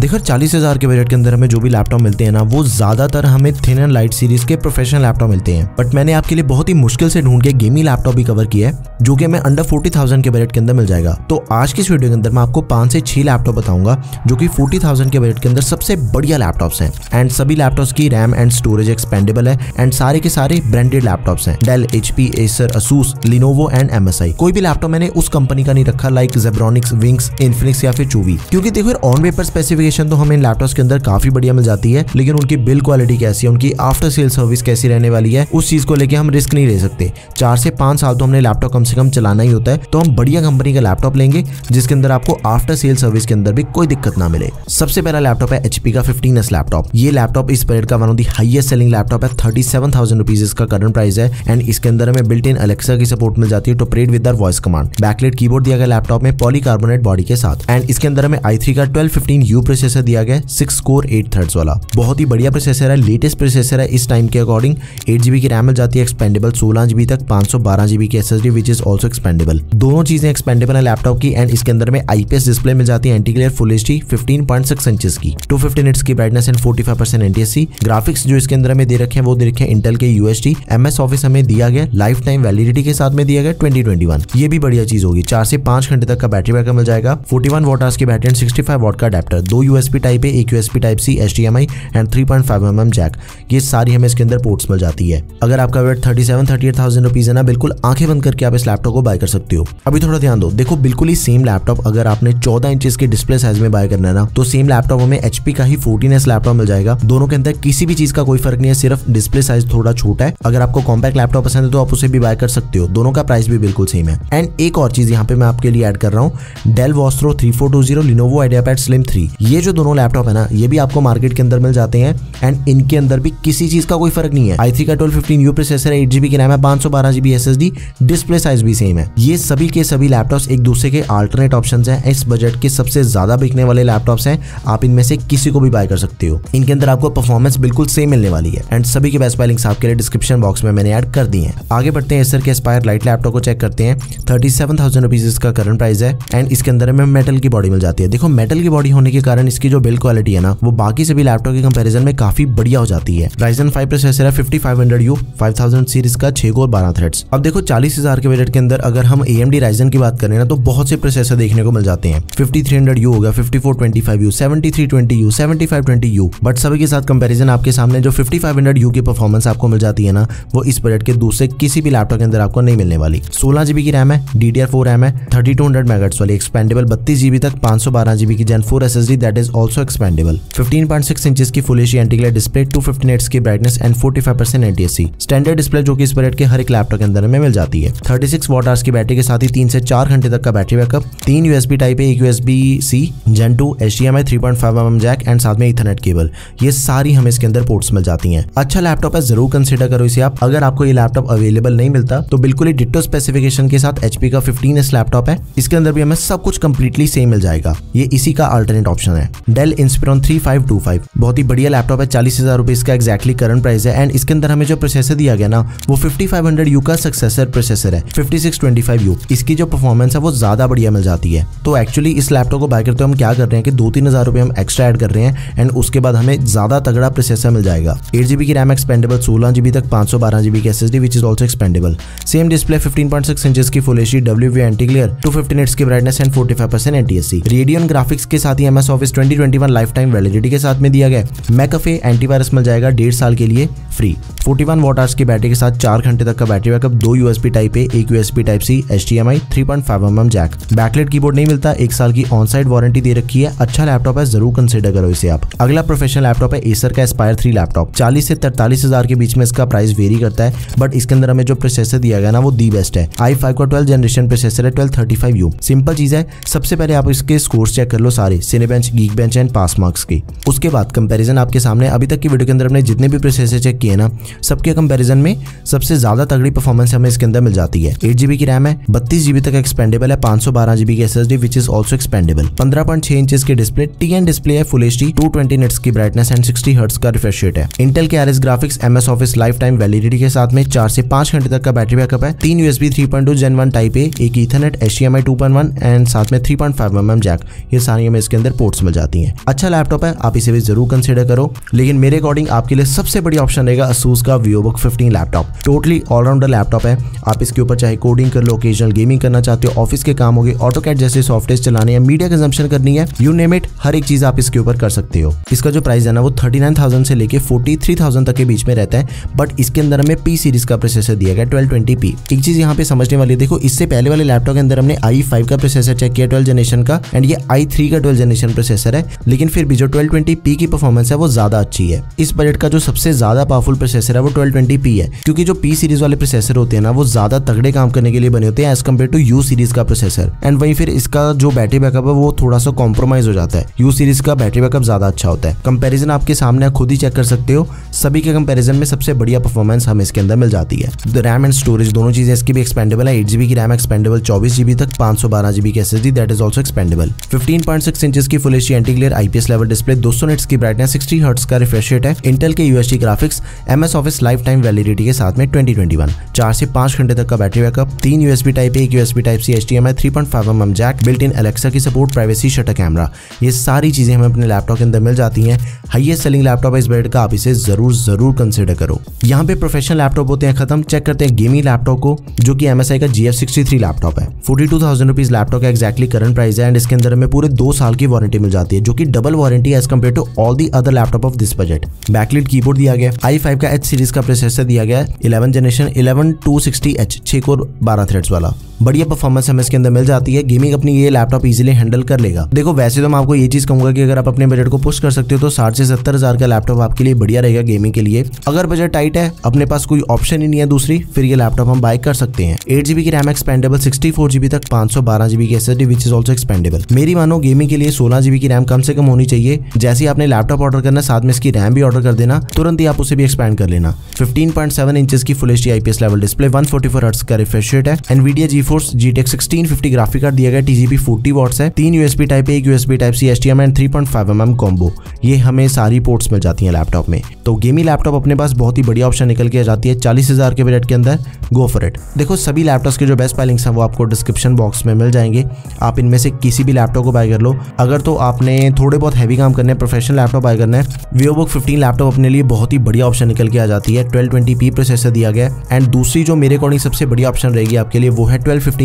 देखो चालीस हज़ार के बजट के अंदर हमें जो भी लैपटॉप मिलते हैं ना, वो ज़्यादातर हमें थिन एंड लाइट सीरीज़ के प्रोफेशनल लैपटॉप मिलते हैं। बट मैंने आपके लिए बहुत ही मुश्किल से ढूंढ के गेमिंग लैपटॉप भी कवर किया है, जो कि हमें अंडर फोर्टी थाउज़ेंड के बजट के अंदर मिल जाएगा। तो आज की इस वीडियो के अंदर मैं आपको पाँच से छह लैपटॉप बताऊँगा, जो कि फोर्टी थाउज़ेंड के बजट के अंदर सबसे बढ़िया लैपटॉप्स हैं। एंड सभी लैपटॉप्स की रैम एंड स्टोरेज एक्सपेंडेबल है एंड सारे के सारे ब्रांडेड लैपटॉप्स हैं। Dell H P Acer Asus Lenovo and MSI कोई भी लैपटॉप मैंने उस कंपनी का नहीं रखा लाइक जेब्रॉनिक्स विंग्स इन्फिनिक्स या फिर चूवी क्योंकि देखो ऑन पेपर स्पेसिफिकेशन तो हमें इन लैपटॉप्स के अंदर काफ़ी बढ़िया मिल जाती है, लेकिन उनकी बिल क्वालिटी कैसी है, उनकी आफ्टर सेल सर्विस कैसी रहने वाली है, उस चीज़ को लेकर हम रिस्क नहीं ले सकते। चार से पाँच साल तो हमने लैपटॉप कम से कम चलाना ही होता है तो हम बढ़िया कंपनी का लैपटॉप लेंगे, जिसके अंदर आपको आफ्टर सेल सर्विस के अंदर भी कोई दिक्कत ना मिले। सबसे पहला लैपटॉप है एचपी का फिफ्टीन लैपटॉप ये लैपटॉप इस पीरियड का one of the highest selling laptop है थर्टी सेवन थाउज़ेंड रुपीज़ इसका करंट प्राइस है एंड इसके अंदर हमें बिल्ट इन अलेक्सा की सपोर्ट मिल जाती है to operate with voice command backlit keyboard दिया गया लैपटॉप में पॉलीकार्बोनेट बॉडी के साथ एंड इसके अंदर हमें आई थ्री का ट्वेल्व फिफ्टीन यू प्रोसेसर दिया गया सिक्स कोर एट थर्ड्स वाला। बहुत ही बढ़िया प्रोसेसर है लेटेस्ट प्रोसेसर है इस टाइम के अकॉर्डिंग एट जीबी की रैम मिल जाती है एक्सपेंडेबल सोलह जीबी तक, पाँच सौ बारह जीबी की S S D which is also expandable दोनों चीज़ें एक्सपेंडेबल है लैपटॉप की एंड इसके अंदर में आईपीएस डिस्प्ले मिल जाती है anti glare full H D fifteen point six inches की। टू फिफ्टीन इंच की brightness and forty five percent NTSC graphics जो इसके अंदर हमें दे रखे हैं, वो दे रखे हैं इंटेल के यूएसडी एमएस ऑफ़िस हमें दिया गया लाइफ टाइम वैलिडिटी के साथ में दिया गया ट्वेंटी ट्वेंटी वन ये भी बढ़िया चीज़ होगी, चार से पाँच घंटे तक का बैटरी बैकअप मिल जाएगा। फोर्टी वन वोट की battery and sixty five watt का अडेप्टर दो यूएसपी टाइप है एक USB type C H D M I and three point five M M jack ये सारी हमें इसके अंदर पोर्ट्स मिल जाती है। अगर आपका wait thirty seven thirty eight thousand rupees है ना, बिल्कुल आँखें बंद करके आप इस लैपटॉप को बाय कर सकते हो। अभी थोड़ा ध्यान दो। देखो, बिल्कुल ही सेम लैपटॉप अगर आपने चौदह इंचेस के डिस्प्ले साइज़ में बाय करना है ना तो सेम लैपटॉप हमें एचपी का ही फोर्टीन एस लैपटॉप मिल जाएगा। दोनों के अंदर किसी भी चीज़ का कोई फ़र्क नहीं है, सिर्फ़ डिस्प्ले साइज़ थोड़ा छोटा है। अगर आपको कॉम्पैक्ट लैपटॉप पसंद है तो आप उसे भी बाय कर सकते हो। दोनों का प्राइस भी बिल्कुल सेम है। एंड एक और चीज़ यहाँ पे मैं आपके लिए ऐड कर रहा हूँ Dell Vostro three four two zero Lenovo IdeaPad Slim three ये जो दोनों लैपटॉप है ना, ये भी आपको मार्केट के अंदर मिल जाते हैं एंड इनके अंदर भी किसी चीज़ का कोई फ़र्क नहीं है। आई थ्री का ट्वेल्व फिफ्टीन यू प्रोसेसर है एट जीबी की रैम है पाँच सौ बारह GB S S D display size भी सेम है। ये सभी के सभी लैपटॉप्स एक दूसरे के अल्टरनेट ऑप्शन है। इस बजट के सबसे ज़्यादा बिकने वाले लैपटॉप्स हैं। आप इनमें से किसी को भी बाय कर सकते हो। इनके अंदर आपको परफॉर्मेंस बिल्कुल सेम मिलने वाली है। एंड सभी के बेस्ट लिंक्स आपके लिए डिस्क्रिप्शन बॉक्स में मैंने ऐड कर दी है। आगे बढ़ते हैं एसर के एस्पायर लाइट लैपटॉप को चेक करते हैं। थर्टी सेवन थाउज़ेंड रुपीज़ इसका करंट प्राइस है। एंड इसके अंदर हमें मेटल की बॉडी मिल जाती है। देखो मेटल की बॉडी होने के कारण इसकी जो बिल्ड क्वालिटी है ना, वो बाकी सभी लैपटॉप के कंपेरिजन में काफ़ी बढ़िया हो जाती है। राइजन फाइव प्रोसेसर है fifty five hundred U five thousand series का छह और बारह थ्रेड्स अब देखो चालीस हज़ार के बजट के अंदर अगर हम ए एम डी राइजन की बात करें ना तो बहुत से प्रोसेसर देखने को मिल जाते हैं। फिफ्टी थ्री हंड्रेड यू होगा fifty four twenty five U seventy three twenty U seventy five twenty U but सभी के साथ कंपेरिजन आपके सामने जो फिफ्टी फाइव हंड्रेड यू की परफॉर्मेंस आपको मिल जाती है ना, वो इस बजट के दूसरे किसी भी लैपटॉप के अंदर आपको नहीं मिलने वाली। सोलह जीबी की रैम है D D R four RAM है थर्टी टू हंड्रेड मेगाट्स वाली एक्सपेंडेबल बत्तीस जीबी तक, पाँच सौ बारह जीबी की gen four S S D is also expandable fifteen point six inch की full H anti display two fifty nits की brightness and forty five percent NTSC standard display जो कि इस बजट के हर एक लैपटॉप के अंदर में मिल जाती है। थर्टी सिक्स वॉट आवर्स की बैटरी के साथ ही तीन से चार घंटे तक का बैटरी बैकअप तीन यूएसबी टाइप है एक USB C gen two H D M I three point five M jack and साथ में इथरनेट केबल ये सारी हमें इसके अंदर पोर्ट्स मिल जाती हैं। अच्छा लैपटॉप है, ज़रूर कंसिडर करो इसे आप। अगर आपको ये लैपटॉप अवेलेबल नहीं मिलता तो बिल्कुल ही डिटो स्पेसिफिकेशन के साथ एचपी का फिफ्टीन एस लैपटॉप है। इसके अंदर भी हमें सब कुछ कंप्लीटली सेम मिल जाएगा। ये इसी का अल्टरनेट ऑप्शन है। Dell Inspiron three five two five बहुत ही बढ़िया लैपटॉप है, चालीस हज़ार रुपए इसका एक्जैक्टली करंट प्राइस है। एंड इसके अंदर हमें जो प्रोसेसर दिया गया ना, वो फिफ्टी फाइव हंड्रेड यू का सक्सेसर प्रोसेसर है fifty six twenty five U इसकी जो परफॉर्मेंस है, वो ज़्यादा बढ़िया मिल जाती है। तो एक्चुअली इस लैपटॉप को बाय करते हम क्या कर रहे हैं कि दो तीन हज़ार रुपए हम एक्स्ट्रा ऐड कर रहे हैं एंड उसके बाद हमें ज़्यादा तगड़ा प्रोसेसर मिल जाएगा। एट जीबी की रैम एक्सपेंडेबल सोलह जीबी तक पाँच सौ बारह जीबी की S S D which is also expandable same display fifteen point six inches की full H W V anti glare two fifty nits की brightness and forty five percent N T S C Radeon graphics के साथ ही MS Office twenty one lifetime validity के साथ में दिया गया मैकफे antivirus मिल जाएगा डेढ़ साल के लिए फ्री 41 वन वॉट आवर्स की बैटरी के साथ चार घंटे तक का बैटरी बैकअप दो यूएसपी टाइप ए एक USB type C H D M I three point five M M jack backlit keyboard नहीं मिलता, एक साल की ऑन साइड वारंटी दे रखी है। अच्छा लैपटॉप है, ज़रूर कंसिडर करो इसे आप। अगला प्रोफेशनल लैपटॉप है एसर का एस्पायर थ्री लैपटॉप चालीस से तैतालीस हज़ार के बीच में इसका प्राइस वेरी करता है बट इसके अंदर हमें जो प्रोसेसर दिया गया ना, वो दी बेस्ट है। आई फाइव का ट्वेल्व जनरेशन प्रोसेसर है twelve thirty five U simple चीज़ है, सबसे पहले आप इसके स्कोर चेक कर लो सारे। Cinebench Geekbench and pass marks की। उसके बाद कंपेरिजन आपके सामने, अभी तक की वीडियो के अंदर हमने जितने भी प्रोसेसर चेक किए ना, सबके कंपेरिजन में सबसे ज़्यादा तगड़ी परफॉर्मेंस हमें इसके अंदर मिल जाती है। एट की रैम है, बत्तीस जीबी तक एक्सपेंडेबल है, पाँच सौ बारह जीबी की S S D which is also expandable पंद्रह पॉइंट छह इंच की डिस्प्ले टी एन डिस्प्ले है full H D two twenty nits की ब्राइटनेस एंड सिक्सटी हर्ट्स का रिफ्रेश रेट है। इंटेल के R S graphics M S Office lifetime validity के साथ में चार से पाँच घंटे तक का बैटरी बैकअप है। तीन USB three point two gen one type A एक Ethernet H D M I two point one and साथ में three point five M M jack ये सारी हमें इसके अंदर पोर्ट्स मिल जाती हैं। अच्छा लैपटॉप है, आप इसे भी ज़रूर कंसिडर करो। लेकिन मेरे अकॉर्डिंग आपके लिए सबसे बड़ी ऑप्शन रहेगा असूस का VivoBook 15 laptop totally allrounder laptop है। आप इसके ऊपर चाहे कोडिंग कर लो ओकेजनल गेमिंग करना चाहते हो ऑफ़िस के काम हो गए ऑटो जैसे सॉफ्टवेयर चलाने या मीडिया कंजम्पशन करनी है यू नेम इट हर एक चीज़ आप इसके ऊपर कर सकते हो। इसका जो प्राइस है ना, वो थर्टी से लेके फोर्टी तक के बीच में रहता है। बट इसके अंदर हमें पी सीरीज़ का प्रोसेसर दिया गया ट्वेल्व ट्वेंटी एक चीज़ यहाँ पे समझने वाली देखो, इससे पहले वाले लैपटॉप के अंदर हमने आई का प्रोसेसर चेक किया ट्वेल्व जनरेशन का एंड ये आई का ट्वेल्व जनरेशन प्रोसेसर है, लेकिन फिर भी जो ट्वेल्व पी की परफॉर्मेंस है, वो ज़्यादा अच्छी है। इस बजट का जो सबसे ज़्यादा पावरफुल प्रोसेसर है, वो ट्वेल्व पी है, क्योंकि जो पी सीरीज़ वाले प्रोसेसर होते हैं ना, वो ज़्यादा तगड़े काम करने के लिए बने होते हैं as compare to U series का प्रोसेसर एंड वही फिर इसका जो बैटरी बैकअप है, वो थोड़ा सा कॉम्प्रोमाइज हो जाता है। यू सीरीज़ का बैटरी बैकअप ज़्यादा अच्छा होता है। कंपेरिजन आपके सामने खुद ही चेक कर सकते हो। सभी के कंपेरिजन में सबसे बढ़िया परफॉर्मेंस हमें इसके अंदर मिल जाती है। रैम एंड स्टोरेज दोनों चीज़ें इसकी भी एक्सपेंडेबल है। एट जीबी की रैम एक्सपेंडेबल चौबीस जीबी तक, पाँच सौ बारह जीबी की S S D that is also expandable fifteen point six inch की full H anti glare IPS level display दो सौ की ब्राइटनेस सिक्सटी हर्ट्स का रिफ्रेश रेट है। इंटेल के UHD graphics MS Office lifetime validity के साथ में ट्वेंटी ट्वेंटी वन चार से पाँच घंटे तक का बैटरी बैकअप तीन यूएसबी टाइप एक USB type C H D M I three point five M M jack built in Alexa की सपोर्ट प्राइवेसी शटर कैमरा ये सारी चीज़ें हमें अपने लैपटॉप के अंदर मिल जाती हैं। हाईएस्ट सेलिंग लैपटॉप इस ब्रेड का, आप इसे ज़रूर ज़रूर कंसिडर करो। यहाँ पे प्रोफेशनल लैपटॉप होते हैं खत्म। चेक करते हैं गेमिंग लैपटॉप को, जो कि एमएसआई का G F sixty three laptop है। Forty two thousand rupees laptop का एक्जैक्टली करंट प्राइस है एंड इसके अंदर हमें पूरे दो साल की वारंटी मिल जाती है, जो की double warranty as compare to all the other laptop of this budget backlit keyboard दिया गया आई फाइव का एच सीरीज़ का प्रोसेसर दिया गया eleven generation eleven two sixty H छे को बारह थ्रेड्स वाला। बढ़िया परफॉर्मेंस हमें इसके अंदर मिल जाती है। गेमिंग अपनी ये लैपटॉप इजीली हैंडल कर लेगा। देखो, वैसे तो मैं आपको ये चीज़ कहूँगा कि अगर आप अपने बजट को पुश कर सकते हो तो साठ से सत्तर हज़ार का लैपटॉप आपके लिए बढ़िया रहेगा गेमिंग के लिए। अगर बजट टाइट है, अपने पास कोई ऑप्शन ही नहीं है दूसरी, फिर ये लैपटॉप हम बाय कर सकते हैं। एट जीबी की RAM expandable sixty four GB तक, पाँच सौ बारह जीबी की S which is also expandable मेरी मानो गेमिंग के लिए सोलह जीबी की रैम कम से कम होनी चाहिए। जैसे ही आपने लैपटॉप ऑर्डर करना, साथ में इसकी रैम भी ऑर्डर कर देना। तुरंत ही आप उसे भी एक्सपेंड कर लेना। फिफ्टीन पॉइंट सेवन की full H IPS level display one forty four का रिफ्रेश रेट है। Nvidia GeForce GTX sixteen fifty graphic card दिया गया टीजीपी फोर्टी वॉट्स है, तीन यूएसबी टाइप एक USB type C S T M and three point five m m combo ये हमें सारी पोर्ट्स मिल जाती हैं लैपटॉप में। तो गेमी लैपटॉप अपने पास बहुत ही बढ़िया ऑप्शन निकल के आ जाती है, चालीस हज़ार के बजट के अंदर गो फॉर इट देखो, सभी लैपटॉप्स के जो बेस्ट पाइलिंग्स हैं, वो आपको डिस्क्रिप्शन बॉक्स में मिल जाएँगे। आप इनमें से किसी भी लैपटॉप को बाय कर लो। अगर तो आपने थोड़े बहुत हैवी काम करने प्रोफेशनल लैपटॉप बाय करना है वीओबुक फिफ्टीन लैपटॉप अपने लिए बहुत ही बढ़िया ऑप्शन निकल के आ जाती है। ट्वेल्व ट्वेंटी पी प्रोसेसर दिया गया एंड दूसरी जो मेरे अकॉर्डिंग सबसे बढ़िया ऑप्शन रहेगी आपके लिए, वो है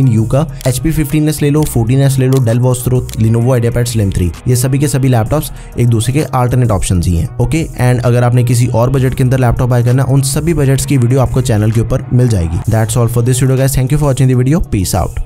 यू का एच पी फिफ्टीन ले लो फोर्टीन ले लो Dell Vostro Lenovo IdeaPad slim three ये सभी के सभी लैपटॉप्स एक दूसरे के अल्टरनेट ऑप्शन ही हैं ओके एंड अगर आपने किसी और बजट के अंदर लैपटॉप बाय करना उन सभी बजट्स की वीडियो आपको चैनल के ऊपर मिल जाएगी। That's all for this video guys thank you for watching the video peace out